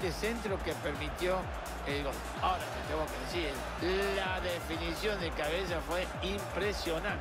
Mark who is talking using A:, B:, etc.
A: este centro que permitió el gol. Ahora, tengo que decir, la definición de cabeza fue impresionante.